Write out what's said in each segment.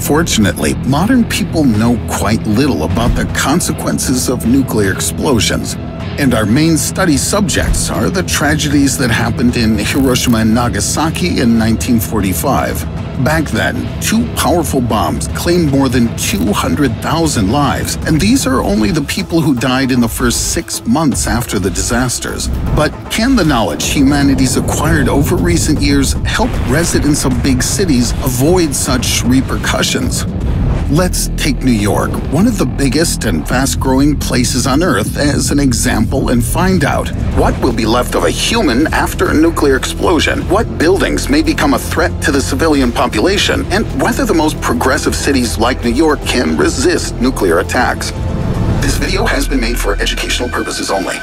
Fortunately, modern people know quite little about the consequences of nuclear explosions, and our main study subjects are the tragedies that happened in Hiroshima and Nagasaki in 1945. Back then, two powerful bombs claimed more than 200,000 lives, and these are only the people who died in the first six months after the disasters. But can the knowledge humanity's acquired over recent years help residents of big cities avoid such repercussions? Let's take New York, one of the biggest and fast growing places on Earth, as an example and find out what will be left of a human after a nuclear explosion, what buildings may become a threat to the civilian population, and whether the most progressive cities like New York can resist nuclear attacks. This video has been made for educational purposes only.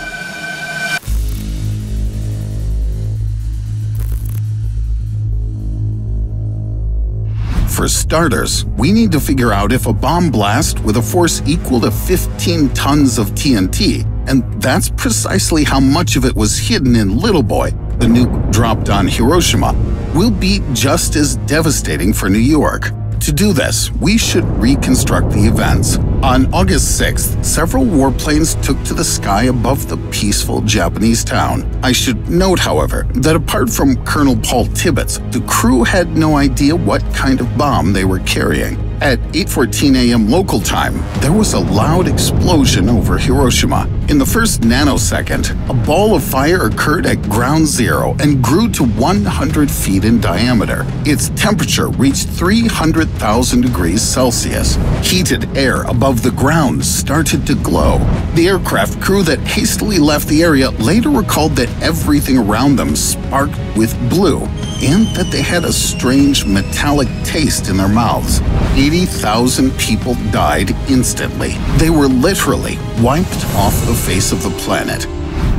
For starters, we need to figure out if a bomb blast with a force equal to 15 tons of TNT, and that's precisely how much of it was hidden in Little Boy, the nuke dropped on Hiroshima, will be just as devastating for New York. To do this, we should reconstruct the events. On August 6th, several warplanes took to the sky above the peaceful Japanese town. I should note, however, that apart from Colonel Paul Tibbets, the crew had no idea what kind of bomb they were carrying. At 8:14 a.m. local time, there was a loud explosion over Hiroshima. In the first nanosecond, a ball of fire occurred at ground zero and grew to 100 feet in diameter. Its temperature reached 300,000 degrees Celsius. Heated air above the ground started to glow. The aircraft crew that hastily left the area later recalled that everything around them sparked with blue and that they had a strange metallic taste in their mouths. 80,000 people died instantly. They were literally wiped off the face of the planet.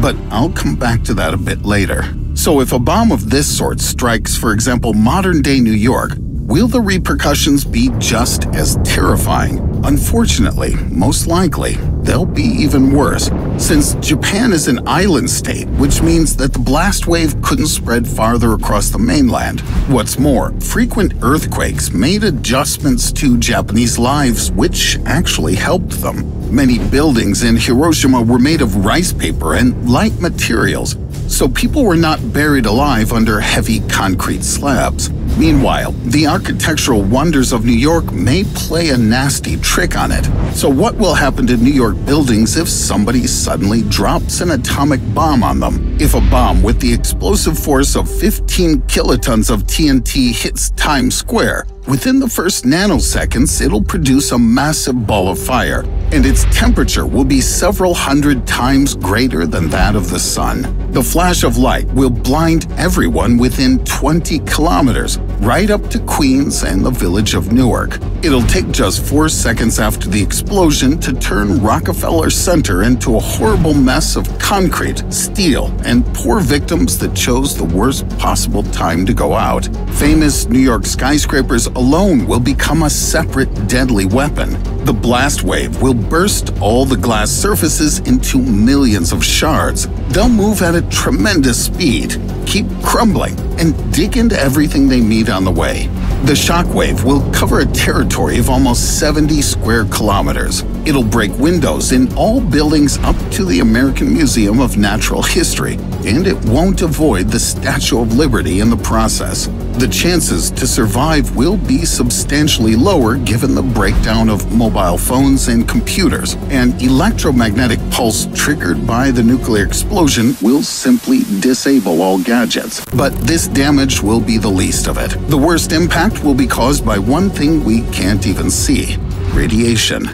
But I'll come back to that a bit later. So if a bomb of this sort strikes, for example, modern-day New York, will the repercussions be just as terrifying? Unfortunately, most likely, they'll be even worse, since Japan is an island state, which means that the blast wave couldn't spread farther across the mainland. What's more, frequent earthquakes made adjustments to Japanese lives, which actually helped them. Many buildings in Hiroshima were made of rice paper and light materials, so people were not buried alive under heavy concrete slabs. Meanwhile, the architectural wonders of New York may play a nasty trick on it. So what will happen to New York buildings if somebody suddenly drops an atomic bomb on them? If a bomb with the explosive force of 15 kilotons of TNT hits Times Square, Within the first nanoseconds, it'll produce a massive ball of fire, and its temperature will be several hundred times greater than that of the sun. The flash of light will blind everyone within 20 kilometers, right up to Queens and the village of Newark. It'll take just four seconds after the explosion to turn Rockefeller Center into a horrible mess of concrete, steel, and poor victims that chose the worst possible time to go out. Famous New York skyscrapers alone will become a separate deadly weapon. The blast wave will burst all the glass surfaces into millions of shards. They'll move at a tremendous speed, keep crumbling, and dig into everything they meet on the way. The shockwave will cover a territory of almost 70 square kilometers. It'll break windows in all buildings up to the American Museum of Natural History, and it won't avoid the Statue of Liberty in the process. The chances to survive will be substantially lower given the breakdown of mobile phones and computers. An electromagnetic pulse triggered by the nuclear explosion will simply disable all gadgets. But this damage will be the least of it. The worst impact will be caused by one thing we can't even see radiation.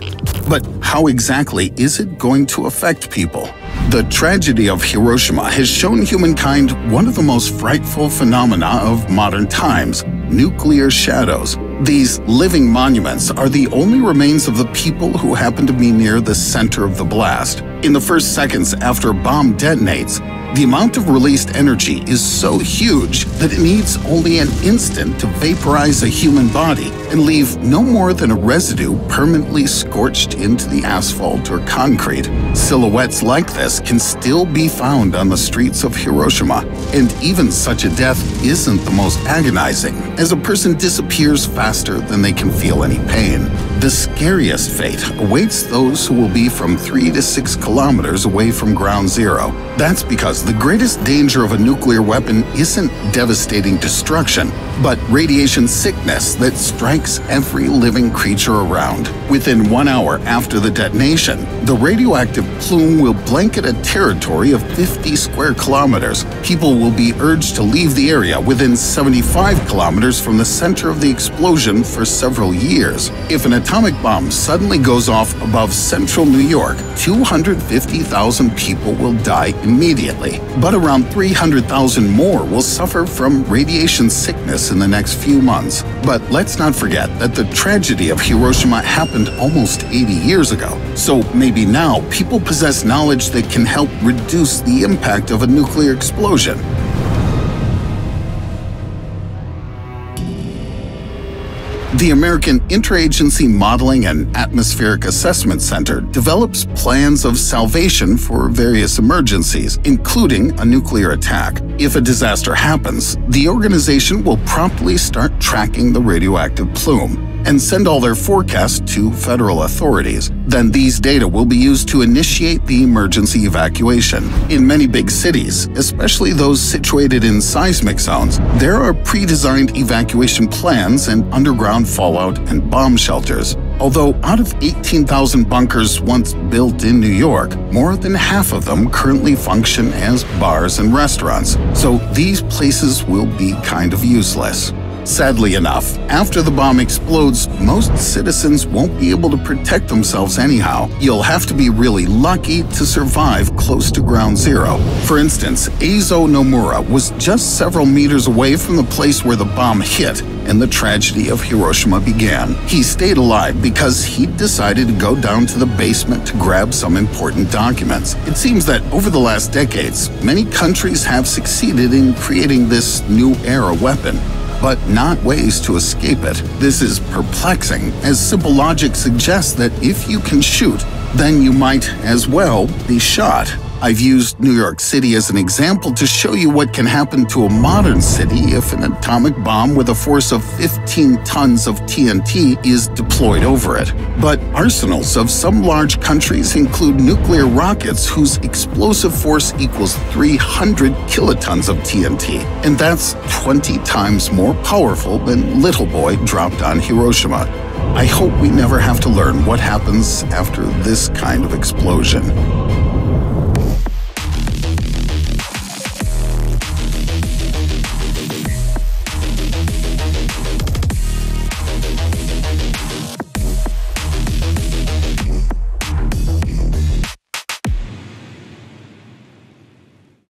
But how exactly is it going to affect people? The tragedy of Hiroshima has shown humankind one of the most frightful phenomena of modern times nuclear shadows. These living monuments are the only remains of the people who happen to be near the center of the blast. In the first seconds after a bomb detonates, The amount of released energy is so huge that it needs only an instant to vaporize a human body and leave no more than a residue permanently scorched into the asphalt or concrete. Silhouettes like this can still be found on the streets of Hiroshima, and even such a death isn't the most agonizing, as a person disappears faster than they can feel any pain. The scariest fate awaits those who will be from 3 to 6 kilometers away from ground zero. That's because the greatest danger of a nuclear weapon isn't devastating destruction, but radiation sickness that strikes every living creature around. Within one hour after the detonation, the radioactive plume will blanket a territory of 50 square kilometers. People will be urged to leave the area within 75 kilometers from the center of the explosion for several years. If an atomic bomb suddenly goes off above central New York, 250,000 people will die immediately. But around 300,000 more will suffer from radiation sickness in the next few months. But let's not forget that the tragedy of Hiroshima happened almost 80 years ago. So maybe now people possess knowledge that can help reduce the impact of a nuclear explosion. The American Interagency Modeling and Atmospheric Assessment Center develops plans of salvation for various emergencies, including a nuclear attack. If a disaster happens, the organization will promptly start tracking the radioactive plume and send all their forecasts to federal authorities. Then these data will be used to initiate the emergency evacuation. In many big cities, especially those situated in seismic zones, there are pre-designed evacuation plans and underground fallout and bomb shelters. Although out of 18,000 bunkers once built in New York, more than half of them currently function as bars and restaurants, so these places will be kind of useless. Sadly enough, after the bomb explodes, most citizens won't be able to protect themselves anyhow. You'll have to be really lucky to survive close to ground zero. For instance, Eizo Nomura was just several meters away from the place where the bomb hit and the tragedy of Hiroshima began. He stayed alive because he decided to go down to the basement to grab some important documents. It seems that over the last decades, many countries have succeeded in creating this new era weapon but not ways to escape it. This is perplexing, as simple logic suggests that if you can shoot, then you might as well be shot. I've used New York City as an example to show you what can happen to a modern city if an atomic bomb with a force of 15 tons of TNT is deployed over it. But arsenals of some large countries include nuclear rockets whose explosive force equals 300 kilotons of TNT, and that's 20 times more powerful than Little Boy dropped on Hiroshima. I hope we never have to learn what happens after this kind of explosion.